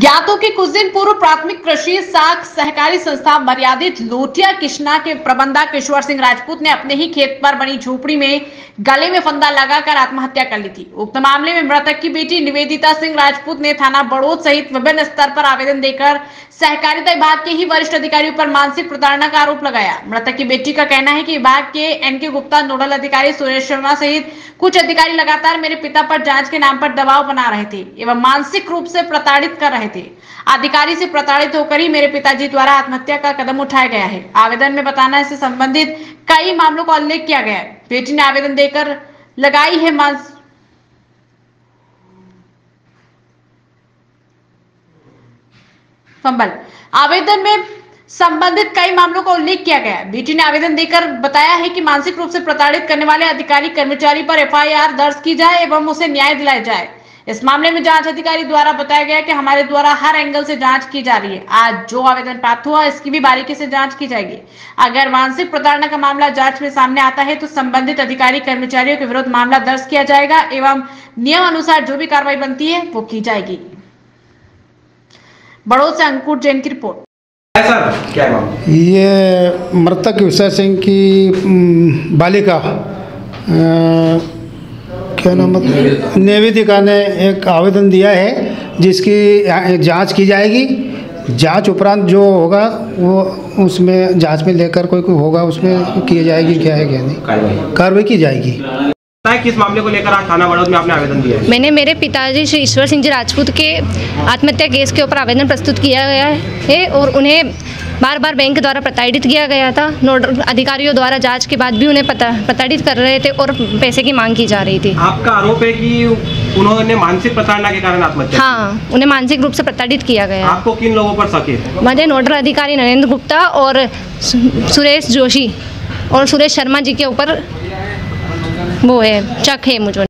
ज्ञातों की कुछ दिन पूर्व प्राथमिक कृषि साख सहकारी संस्था मर्यादित लोटिया किश्ना के प्रबंधक किशोर सिंह राजपूत ने अपने ही खेत पर बनी झोपड़ी में गले में फंदा लगाकर आत्महत्या कर ली थी। उक्त मामले में मृतक की बेटी निवेदिता सिंह राजपूत ने थाना बड़ोद सहित विभिन्न स्तर पर आवेदन देकर सहकारिता विभाग के ही वरिष्ठ अधिकारियों पर मानसिक प्रताड़ना का आरोप लगाया। मृतक की बेटी का कहना है कि विभाग के एनके गुप्ता, नोडल अधिकारी सुरेश शर्मा सहित कुछ अधिकारी लगातार मेरे पिता पर जाँच के नाम पर दबाव बना रहे थे एवं मानसिक रूप से प्रताड़ित कर रहे थे। अधिकारी से प्रताड़ित होकर ही मेरे पिताजी द्वारा आत्महत्या का कदम उठाया गया है। आवेदन में बताना इससे संबंधित कई मामलों का उल्लेख किया गया है। बेटी ने आवेदन देकर लगाई है संबल। आवेदन में संबंधित कई मामलों का उल्लेख किया गया है। बेटी ने आवेदन देकर बताया है कि मानसिक रूप से प्रताड़ित करने वाले अधिकारी कर्मचारी पर एफआईआर दर्ज की जाए एवं उसे न्याय दिलाया जाए। इस मामले में जाँच अधिकारी द्वारा बताया गया कि हमारे द्वारा हर एंगल से जाँच की जा रही है। आज जो आवेदन प्राप्त हुआ इसकी भी बारीकी से जाँच की जाएगी। अगर मानसिक प्रताड़ना का मामला जाँच में सामने आता है तो संबंधित अधिकारी कर्मचारियों के विरुद्ध मामला दर्ज किया जाएगा एवं नियम अनुसार जो भी कार्रवाई बनती है वो की जाएगी। बड़ोद से अंकुर जैन की रिपोर्ट। सर क्या ये मृतक विषय सिंह की बालिका क्या नाम निवेदिका ने एक आवेदन दिया है जिसकी जाँच की जाएगी। जाँच उपरांत जो होगा वो उसमें जाँच में लेकर कोई कोई होगा उसमें की जाएगी क्या है क्या नहीं। कार्रवाई। कार्रवाई की जाएगी। किस मामले को लेकर आज थाना बड़ौद में आपने आवेदन दिया है? मैंने मेरे पिताजी श्री ईश्वर सिंह जी राजपूत के आत्महत्या केस के ऊपर आवेदन प्रस्तुत किया गया है और उन्हें बार बार बैंक द्वारा प्रताड़ित किया गया था। नोडल अधिकारियों द्वारा जाँच के बाद भी उन्हें पता प्रताड़ित कर रहे थे और पैसे की मांग की जा रही थी। आपका आरोप है कि उन्होंने मानसिक प्रताड़ना के कारण आत्महत्या हाँ उन्हें मानसिक रूप से प्रताड़ित किया गया। आपको किन लोगों पर शक है मुझे नोडल अधिकारी नरेंद्र गुप्ता और सुरेश जोशी और सुरेश शर्मा जी के ऊपर वो है चक है मुझे।